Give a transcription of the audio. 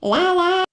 La la.